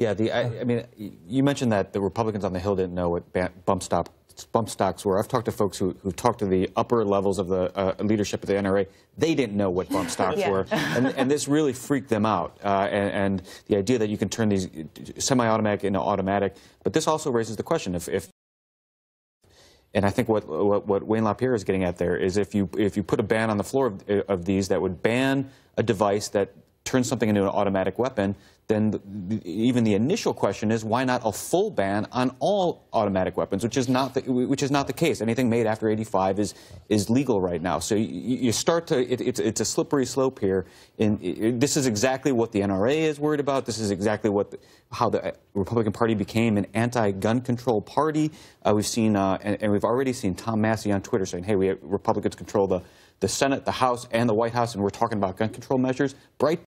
Yeah, the, I, I mean, you mentioned that the Republicans on the Hill didn't know what bump stop bump stocks were. I've talked to folks who, who talked to the upper levels of the uh, leadership of the NRA. They didn't know what bump stocks Yeah. were, and, and this really freaked them out. Uh, and, and the idea that you can turn these semi-automatic into automatic, but this also raises the question if, if and I think what, what, what Wayne LaPierre is getting at there is if you, if you put a ban on the floor of, of these that would ban a device that turns something into an automatic weapon, then the, even the initial question is why not a full ban on all automatic weapons, which is not the, which is not the case. Anything made after 85 is is legal right now. So you, you start to it, it's it's a slippery slope here. And this is exactly what the NRA is worried about. This is exactly what the, how the Republican Party became an anti-gun control party. Uh, we've seen uh, and, and we've already seen Tom Massie on Twitter saying, "Hey, we Republicans control the." the Senate, the House, and the White House, and we're talking about gun control measures. Bright,